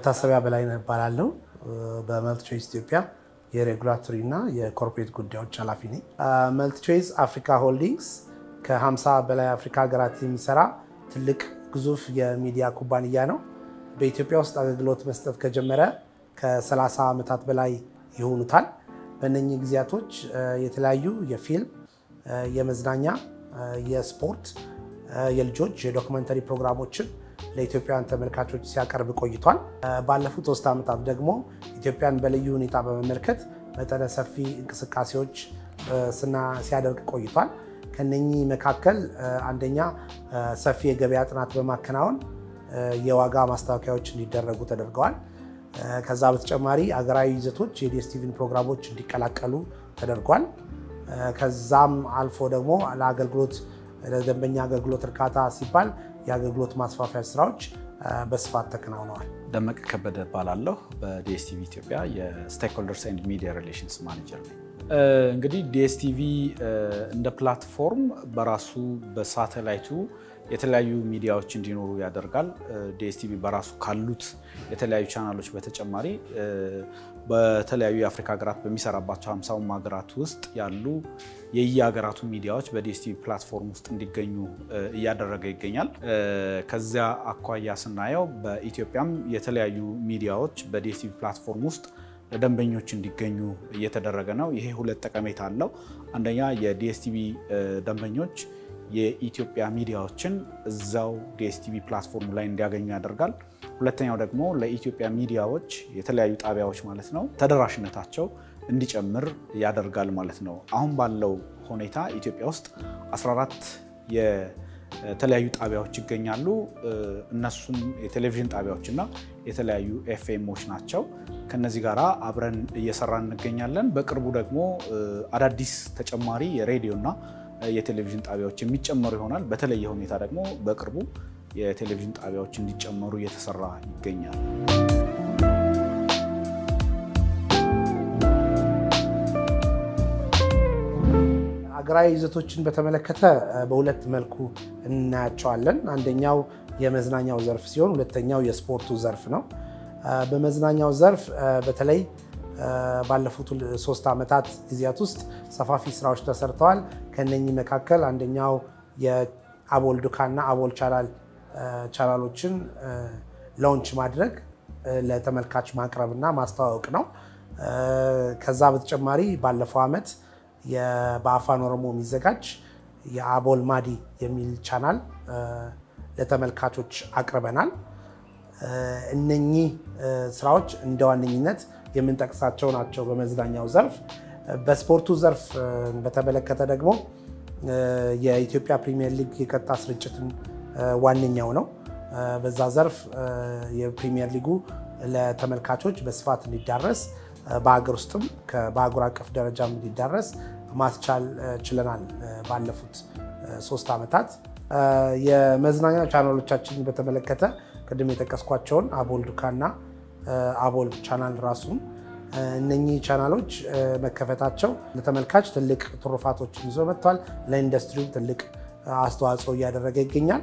መታሰቢያ በላይነህ እባላለሁ። በ MultiChoice ኢትዮጵያ የ regulatory እና የ corporate ጉዳዮች ኃላፊ ነኝ። MultiChoice Africa Holdings ከ50 በላይ አፍሪካ ሀገራት የሚሰራ ትልቅ ግዙፍ የሚዲያ ኩባንያ ነው። በኢትዮጵያ ውስጥ አገልግሎት መስጠት ከጀመረ ከ30 ዓመታት በላይ ይሆኑታል። በእነኚህ ጊዜያቶች የተለያዩ የፊልም፣ የመዝናኛ፣ የስፖርት፣ የልጆች የዶክመንተሪ ፕሮግራሞችን ለኢትዮጵያውያን ተመልካቾች ሲያቀርብ ቆይቷል። ባለፉት ሶስት ዓመታት ደግሞ ኢትዮጵያን በልዩ ሁኔታ በመመልከት መጠነ ሰፊ እንቅስቃሴዎች ሲያደርግ ቆይቷል። ከነኚህ መካከል አንደኛ ሰፊ የገበያ ጥናት በማከናወን የዋጋ ማስታወቂያዎች እንዲደረጉ ተደርገዋል። ከዛ በተጨማሪ አገራዊ ይዘቶች የዲኤስቲቪን ፕሮግራሞች እንዲቀላቀሉ ተደርጓል። ከዛም አልፎ ደግሞ ለአገልግሎት ለደንበኛ አገልግሎት እርካታ ሲባል የአገልግሎት ማስፋፊያ ስራዎች በስፋት ተከናውነዋል። ደመቀ ከበደ እባላለሁ። በ DStv ኢትዮጵያ የ stakeholders and media relations manager ነኝ። እንግዲህ DStv እንደ platform በራሱ በሳተላይቱ የተለያዩ ሚዲያዎች እንዲኖሩ ያደርጋል። DStv በራሱ ካሉት የተለያዩ ቻናሎች በተጨማሪ በተለያዩ የአፍሪካ ሀገራት በሚሰራባቸው ሀምሳውም ሀገራት ውስጥ ያሉ የየሀገራቱ ሚዲያዎች በ DStv platform ውስጥ እንዲገኙ እያደረገ ይገኛል። ከዚያ አኳያ ስናየው በኢትዮጵያም የተለያዩ ሚዲያዎች በ DStv platform ውስጥ ለደንበኞች እንዲገኙ እየተደረገ ነው። ይሄ ሁለት ጠቀሜታ አለው። አንደኛ የ DStv ደንበኞች የኢትዮጵያ ሚዲያዎችን እዛው DStv platform ላይ እንዲያገኙ ያደርጋል። ሁለተኛው ደግሞ ለኢትዮጵያ ሚዲያዎች የተለያዩ ጣቢያዎች ማለት ነው ተደራሽነታቸው እንዲጨምር ያደርጋል ማለት ነው። አሁን ባለው ሁኔታ ኢትዮጵያ ውስጥ 14 የተለያዩ ጣቢያዎች ይገኛሉ። እነሱም የቴሌቪዥን ጣቢያዎች እና የተለያዩ ኤፍኤሞች ናቸው። ከነዚህ ጋር አብረን እየሰራን እንገኛለን። በቅርቡ ደግሞ አዳዲስ ተጨማሪ የሬዲዮ እና የቴሌቪዥን ጣቢያዎች የሚጨመሩ ይሆናል። በተለየ ሁኔታ ደግሞ በቅርቡ የቴሌቪዥን ጣቢያዎች እንዲጨመሩ እየተሰራ ይገኛል። ሀገራዊ ይዘቶችን በተመለከተ በሁለት መልኩ እናያቸዋለን። አንደኛው የመዝናኛው ዘርፍ ሲሆን ሁለተኛው የስፖርቱ ዘርፍ ነው። በመዝናኛው ዘርፍ በተለይ ባለፉት ሶስት ዓመታት ጊዜያት ውስጥ ሰፋፊ ስራዎች ተሰርተዋል። ከነኚህ መካከል አንደኛው የአቦል ዱካና አቦል channel channel ኦችን launch ማድረግ ለተመልካች ማቅረብና ማስተዋወቅ ነው። ከዛ በተጨማሪ ባለፈው ዓመት በአፋን ኦሮሞ የሚዘጋጅ የአቦል ማዲ የሚል ቻናል ለተመልካቾች አቅርበናል። እነኚህ ስራዎች እንደ ዋነኝነት የምንጠቅሳቸው ናቸው በመዝናኛው ዘርፍ። በስፖርቱ ዘርፍ በተመለከተ ደግሞ የኢትዮጵያ ፕሪሚየር ሊግ የቀጥታ ስርጭትን ዋነኛው ነው። በዛ ዘርፍ የፕሪሚየር ሊጉ ለተመልካቾች በስፋት እንዲዳረስ በሀገር ውስጥም በአህጉር አቀፍ ደረጃም እንዲዳረስ ማስቻል ችለናል። ባለፉት ሶስት ዓመታት የመዝናኛ ቻናሎቻችንን በተመለከተ ቅድም የጠቀስኳቸውን አቦል ዱካና አቦል ቻናል ራሱን እነኚህ ቻናሎች መከፈታቸው ለተመልካች ትልቅ ትሩፋቶችን ይዞ መጥቷል። ለኢንዱስትሪው ትልቅ አስተዋጽኦ እያደረገ ይገኛል።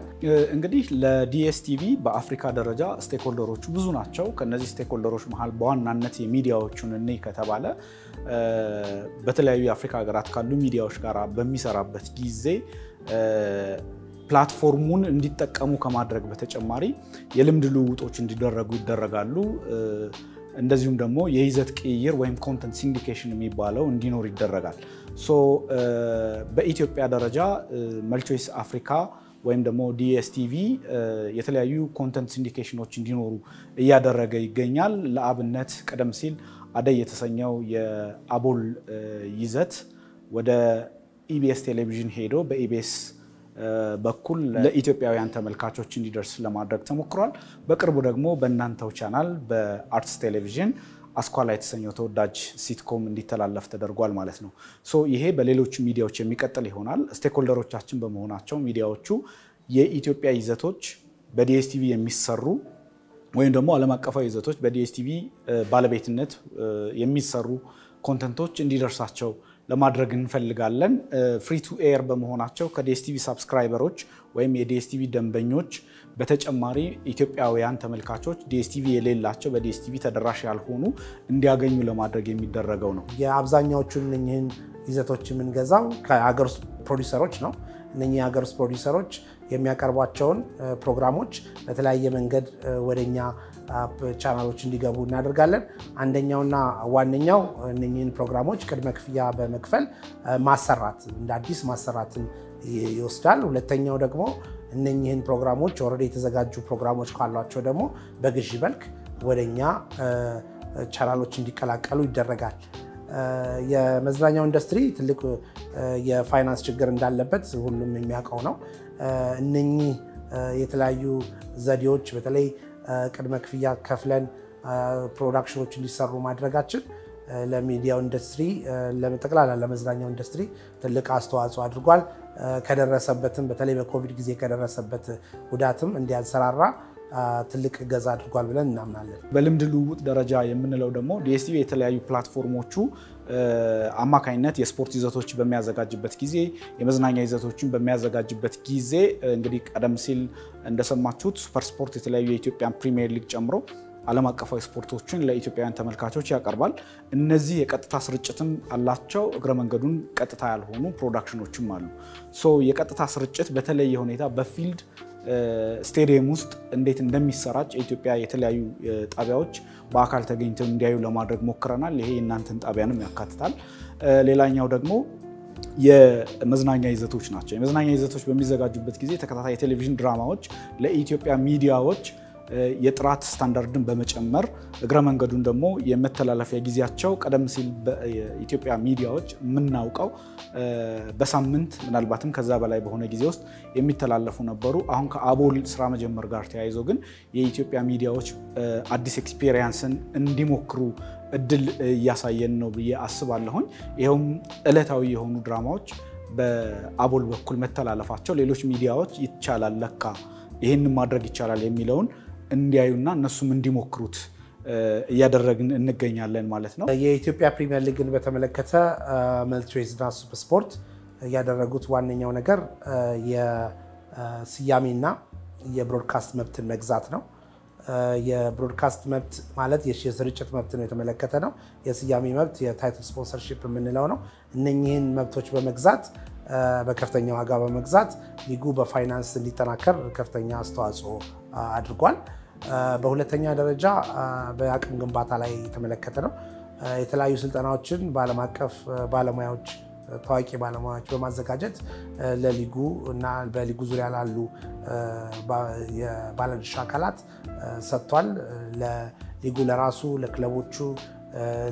እንግዲህ ለ DStv በአፍሪካ ደረጃ stakeholder ኦቹ ብዙ ናቸው። ከነዚህ stakeholder ኦች መሀል በዋናነት የሚዲያዎቹን እኔ ከተባለ በተለያዩ የአፍሪካ ሀገራት ካሉ ሚዲያዎች ጋር በሚሰራበት ጊዜ platform ኡን እንዲጠቀሙ ከማድረግ በተጨማሪ የልምድ ልውውጦች እንዲደረጉ ይደረጋሉ። እንደዚሁም ደግሞ የይዘት ቅይር ወይም content syndication የሚባለው እንዲኖር ይደረጋል። so በኢትዮጵያ ደረጃ MultiChoice Africa ወይም ደግሞ DStv የተለያዩ content syndication ኦች እንዲኖሩ እያደረገ ይገኛል። ለአብነት ቀደም ሲል አደይ የተሰኘው የአቦል ይዘት ወደ EBS ቴሌቪዥን ሄዶ በ EBS በኩል ለኢትዮጵያውያን ተመልካቾች እንዲደርስ ለማድረግ ተሞክሯል። በቅርቡ ደግሞ በእናንተው channel በ Arts ቴሌቪዥን አስኳላ የተሰኘው ተወዳጅ sitcom እንዲተላለፍ ተደርጓል ማለት ነው። so ይሄ በሌሎች ሚዲያዎች የሚቀጥል ይሆናል። stakeholder ኦቻችን በመሆናቸው ሚዲያዎቹ የኢትዮጵያ ይዘቶች በ DStv የሚሰሩ ወይም ደግሞ ዓለም አቀፋዊ ይዘቶች በ DStv ባለቤትነት የሚሰሩ content ኦች እንዲደርሳቸው ለማድረግ እንፈልጋለን። free to air በመሆናቸው ከ DStv subscriber ኦች ወይም የ DStv ደንበኞች በተጨማሪ ኢትዮጵያውያን ተመልካቾች DStv የሌላቸው በ DStv ተደራሽ ያልሆኑ እንዲያገኙ ለማድረግ የሚደረገው ነው። የአብዛኛዎቹን እነኝህን ይዘቶች የምንገዛው ከሀገር ውስጥ ፕሮዲሰሮች ነው። እነኚህ የሀገር ውስጥ ፕሮዲሰሮች የሚያቀርቧቸውን ፕሮግራሞች በተለያየ መንገድ ወደኛ ቻናሎች እንዲገቡ እናደርጋለን። አንደኛውና ዋነኛው እነኚህን ፕሮግራሞች ቅድመ ክፍያ በመክፈል ማሰራት እንደ አዲስ ማሰራትን ይወስዳል። ሁለተኛው ደግሞ እነኚህን ፕሮግራሞች already የተዘጋጁ ፕሮግራሞች ካሏቸው ደግሞ በግዢ መልክ ወደኛ ቻናሎች እንዲቀላቀሉ ይደረጋል። የመዝናኛው ኢንዱስትሪ ትልቅ የፋይናንስ ችግር እንዳለበት ሁሉም የሚያውቀው ነው። እነኚህ የተለያዩ ዘዴዎች በተለይ ቅድመ ክፍያ ከፍለን production ኖች እንዲሰሩ ማድረጋችን ለሚዲያው ኢንዱስትሪ ለጠቅላላ ለመዝናኛው ኢንዱስትሪ ትልቅ አስተዋጽኦ አድርጓል። ከደረሰበትም በተለይ በኮቪድ ጊዜ ከደረሰበት ጉዳትም እንዲያንሰራራ ትልቅ እገዛ አድርጓል ብለን እናምናለን። በልምድ ልውውጥ ደረጃ የምንለው ደግሞ ዲኤስቲቪ የተለያዩ platform ኦቹ አማካኝነት የስፖርት ይዘቶች በሚያዘጋጅበት ጊዜ የመዝናኛ ይዘቶችን በሚያዘጋጅበት ጊዜ እንግዲህ ቀደም ሲል እንደሰማችሁት ሱፐር ስፖርት የተለያዩ የኢትዮጵያን ፕሪሚየር ሊግ ጨምሮ ዓለም አቀፋዊ ስፖርቶችን ለኢትዮጵያውያን ተመልካቾች ያቀርባል። እነዚህ የቀጥታ ስርጭትም አላቸው። እግረ መንገዱን ቀጥታ ያልሆኑ production ኖችም አሉ። so የቀጥታ ስርጭት በተለየ ሁኔታ በ field ስቴዲየም ውስጥ እንዴት እንደሚሰራጭ የኢትዮጵያ የተለያዩ ጣቢያዎች በአካል ተገኝተው እንዲያዩ ለማድረግ ሞክረናል። ይሄ የእናንተን ጣቢያንም ያካትታል። ሌላኛው ደግሞ የመዝናኛ ይዘቶች ናቸው። የመዝናኛ ይዘቶች በሚዘጋጁበት ጊዜ ተከታታይ የቴሌቪዥን ድራማዎች ለኢትዮጵያ ሚዲያዎች የጥራት ስታንዳርድን በመጨመር እግረ መንገዱን ደግሞ የመተላለፊያ ጊዜያቸው ቀደም ሲል በኢትዮጵያ ሚዲያዎች የምናውቀው በሳምንት ምናልባትም ከዛ በላይ በሆነ ጊዜ ውስጥ የሚተላለፉ ነበሩ። አሁን ከአቦል ስራ መጀመር ጋር ተያይዞ ግን የኢትዮጵያ ሚዲያዎች አዲስ experience ን እንዲሞክሩ እድል እያሳየን ነው ብዬ አስባለሁኝ። ይኸውም ዕለታዊ የሆኑ ድራማዎች በአቦል በኩል መተላለፋቸው ሌሎች ሚዲያዎች ይቻላል ለካ ይህንን ማድረግ ይቻላል የሚለውን እንዲያዩና እነሱም እንዲሞክሩት እያደረግን እንገኛለን ማለት ነው። የኢትዮጵያ ፕሪሚየር ሊግን በተመለከተ መልቲቾይስና ሱፐር ስፖርት ያደረጉት ዋነኛው ነገር የስያሜና የ broadcast መብትን መግዛት ነው። የ broadcast መብት ማለት የስርጭት መብት ነው የተመለከተ ነው። የስያሜ መብት የ title sponsorship የምንለው ነው። እነኚህን መብቶች በመግዛት በከፍተኛ ዋጋ በመግዛት ሊጉ በፋይናንስ እንዲጠናከር ከፍተኛ አስተዋጽኦ አድርጓል። በሁለተኛ ደረጃ በአቅም ግንባታ ላይ የተመለከተ ነው። የተለያዩ ስልጠናዎችን በዓለም አቀፍ ባለሙያዎች ታዋቂ ባለሙያዎች በማዘጋጀት ለሊጉ እና በሊጉ ዙሪያ ላሉ የባለድርሻ አካላት ሰጥቷል። ለሊጉ ለራሱ ለክለቦቹ፣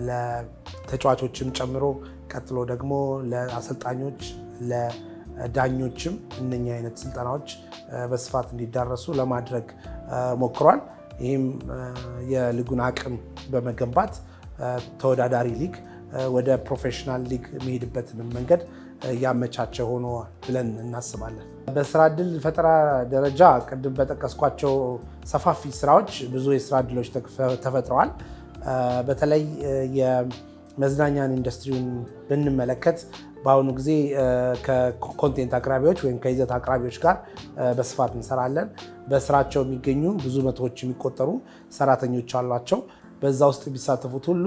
ለተጫዋቾችም ጨምሮ ቀጥሎ ደግሞ ለአሰልጣኞች፣ ለዳኞችም እነኛ አይነት ስልጠናዎች በስፋት እንዲዳረሱ ለማድረግ ሞክሯል። ይህም የሊጉን አቅም በመገንባት ተወዳዳሪ ሊግ ወደ professional ሊግ የሚሄድበትንም መንገድ ያመቻቸ ሆኖ ብለን እናስባለን። በስራ እድል ፈጠራ ደረጃ ቅድም በጠቀስኳቸው ሰፋፊ ስራዎች ብዙ የስራ እድሎች ተፈጥረዋል። በተለይ የመዝናኛን ኢንዱስትሪውን ብንመለከት በአሁኑ ጊዜ ከኮንቴንት አቅራቢዎች ወይም ከይዘት አቅራቢዎች ጋር በስፋት እንሰራለን። በስራቸው የሚገኙ ብዙ መቶዎች የሚቆጠሩ ሰራተኞች አሏቸው። በዛ ውስጥ የሚሳተፉት ሁሉ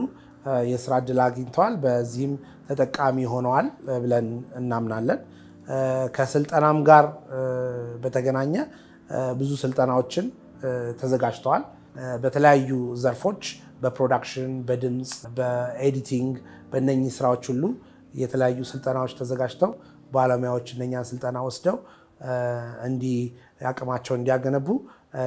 የስራ እድል አግኝተዋል። በዚህም ተጠቃሚ ሆነዋል ብለን እናምናለን። ከስልጠናም ጋር በተገናኘ ብዙ ስልጠናዎችን ተዘጋጅተዋል። በተለያዩ ዘርፎች በ production፣ በድምፅ፣ በ editing በእነኚህ ስራዎች ሁሉ የተለያዩ ስልጠናዎች ተዘጋጅተው ባለሙያዎች እነኛን ስልጠና ወስደው እንዲህ አቅማቸውን እንዲያገነቡ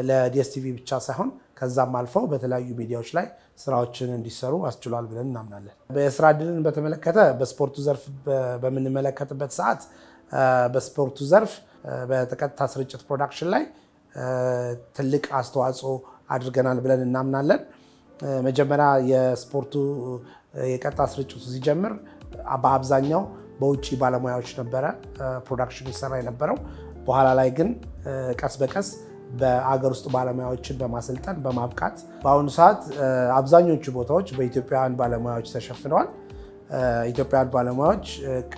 ለዲኤስቲቪ ብቻ ሳይሆን ከዛም አልፈው በተለያዩ ሚዲያዎች ላይ ስራዎችን እንዲሰሩ አስችሏል ብለን እናምናለን። የስራ እድልን በተመለከተ በስፖርቱ ዘርፍ በምንመለከትበት ሰዓት በስፖርቱ ዘርፍ በቀጥታ ስርጭት production ላይ ትልቅ አስተዋጽኦ አድርገናል ብለን እናምናለን። መጀመሪያ የስፖርቱ የቀጥታ ስርጭቱ ሲጀምር በአብዛኛው በውጭ ባለሙያዎች ነበረ production ይሰራ የነበረው። በኋላ ላይ ግን ቀስ በቀስ በአገር ውስጥ ባለሙያዎችን በማሰልጠን በማብቃት በአሁኑ ሰዓት አብዛኞቹ ቦታዎች በኢትዮጵያውያን ባለሙያዎች ተሸፍነዋል። ኢትዮጵያውያን ባለሙያዎች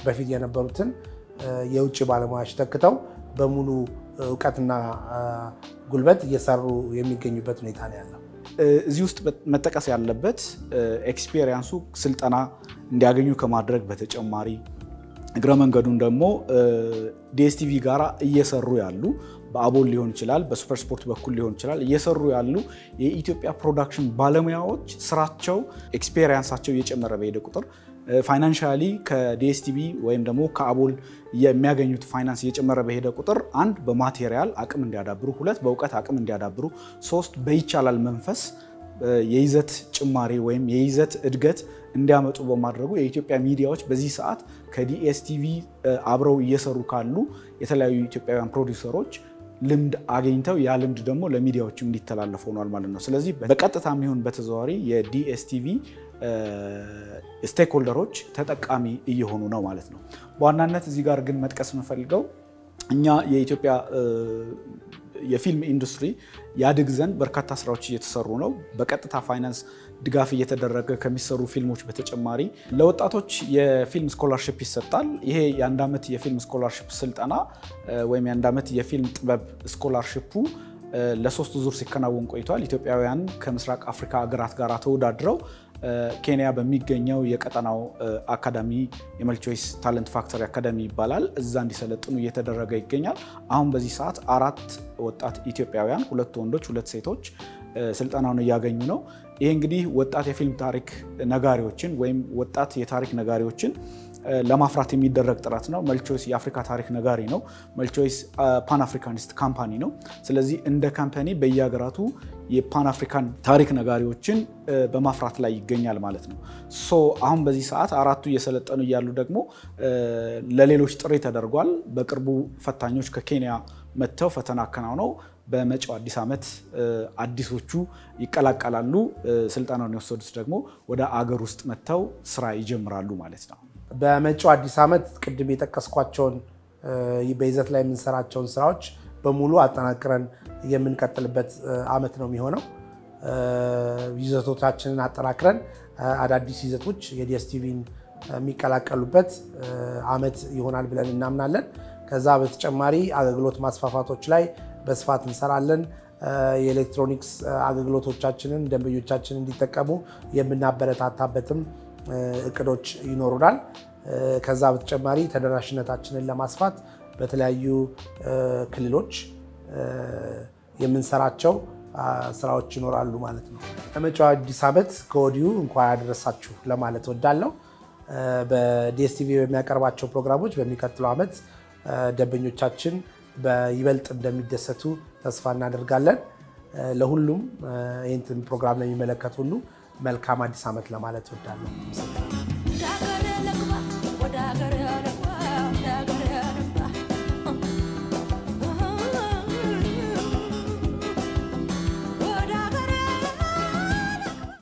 በፊት የነበሩትን የውጭ ባለሙያዎች ተክተው በሙሉ እውቀትና ጉልበት እየሰሩ የሚገኙበት ሁኔታ ነው ያለው። እዚህ ውስጥ መጠቀስ ያለበት experience ኡ ስልጠና እንዲያገኙ ከማድረግ በተጨማሪ እግረ መንገዱን ደግሞ ዲኤስቲቪ ጋር እየሰሩ ያሉ በአቦል ሊሆን ይችላል፣ በሱፐር ስፖርት በኩል ሊሆን ይችላል እየሰሩ ያሉ የኢትዮጵያ production ባለሙያዎች ስራቸው experience ኣቸው እየጨመረ በሄደ ቁጥር financially ከዲኤስቲቪ ወይም ደግሞ ከአቦል የሚያገኙት ፋይናንስ እየጨመረ በሄደ ቁጥር አንድ በ material አቅም እንዲያዳብሩ፣ ሁለት በእውቀት አቅም እንዲያዳብሩ፣ ሶስት በይቻላል መንፈስ የይዘት ጭማሪ ወይም የይዘት እድገት እንዲያመጡ በማድረጉ የኢትዮጵያ ሚዲያዎች በዚህ ሰዓት ከዲኤስቲቪ አብረው እየሰሩ ካሉ የተለያዩ ኢትዮጵያውያን ፕሮዲውሰሮች ልምድ አግኝተው ያ ልምድ ደግሞ ለሚዲያዎችም እንዲተላለፍ ሆኗል ማለት ነው። ስለዚህ በቀጥታ የሚሆን በተዘዋዋሪ የዲኤስቲቪ stakeholder ኦች ተጠቃሚ እየሆኑ ነው ማለት ነው። በዋናነት እዚህ ጋር ግን መጥቀስ የምፈልገው እኛ የኢትዮጵያ የፊልም ኢንዱስትሪ ያድግ ዘንድ በርካታ ስራዎች እየተሰሩ ነው። በቀጥታ ፋይናንስ ድጋፍ እየተደረገ ከሚሰሩ ፊልሞች በተጨማሪ ለወጣቶች የፊልም scholarship ይሰጣል። ይሄ የአንድ ዓመት የፊልም scholarship ስልጠና ወይም የአንድ ዓመት የፊልም ጥበብ scholarship ኡ ለሶስት ዙር ሲከናወን ቆይቷል። ኢትዮጵያውያን ከምስራቅ አፍሪካ ሀገራት ጋር ተወዳድረው ኬንያ በሚገኘው የቀጠናው አካዳሚ የ MultiChoice Talent Factory አካዳሚ ይባላል። እዛ እንዲሰለጥኑ እየተደረገ ይገኛል። አሁን በዚህ ሰዓት አራት ወጣት ኢትዮጵያውያን ሁለት ወንዶች፣ ሁለት ሴቶች ስልጠናውን እያገኙ ነው። ይሄ እንግዲህ ወጣት የፊልም ታሪክ ነጋሪዎችን ወይም ወጣት የታሪክ ነጋሪዎችን ለማፍራት የሚደረግ ጥረት ነው። MultiChoice የአፍሪካ ታሪክ ነጋሪ ነው። MultiChoice Pan Africanist company ነው። ስለዚህ እንደ company በየሀገራቱ የ Pan African ታሪክ ነጋሪዎችን በማፍራት ላይ ይገኛል ማለት ነው። so አሁን በዚህ ሰዓት አራቱ እየሰለጠኑ እያሉ ደግሞ ለሌሎች ጥሪ ተደርጓል። በቅርቡ ፈታኞች ከኬንያ መጥተው ፈተና አከናውነው በመጪው አዲስ ዓመት አዲሶቹ ይቀላቀላሉ። ስልጠናውን የወሰዱት ደግሞ ወደ አገር ውስጥ መጥተው ስራ ይጀምራሉ ማለት ነው። በመጪው አዲስ ዓመት ቅድም የጠቀስኳቸውን በይዘት ላይ የምንሰራቸውን ስራዎች በሙሉ አጠናቅረን የምንቀጥልበት ዓመት ነው የሚሆነው። ይዘቶቻችንን አጠናክረን አዳዲስ ይዘቶች የዲኤስቲቪን የሚቀላቀሉበት ዓመት ይሆናል ብለን እናምናለን። ከዛ በተጨማሪ አገልግሎት ማስፋፋቶች ላይ በስፋት እንሰራለን። የኤሌክትሮኒክስ አገልግሎቶቻችንን ደንበኞቻችን እንዲጠቀሙ የምናበረታታበትም እቅዶች ይኖሩናል። ከዛ በተጨማሪ ተደራሽነታችንን ለማስፋት በተለያዩ ክልሎች የምንሰራቸው ስራዎች ይኖራሉ ማለት ነው። ለመጪው አዲስ ዓመት ከወዲሁ እንኳን ያደረሳችሁ ለማለት ወዳለው በዲኤስቲቪ በሚያቀርባቸው ፕሮግራሞች በሚቀጥለው ዓመት ደንበኞቻችን በይበልጥ እንደሚደሰቱ ተስፋ እናደርጋለን። ለሁሉም ይህን ፕሮግራም ለሚመለከት ሁሉ መልካም አዲስ ዓመት ለማለት ወዳለሁ።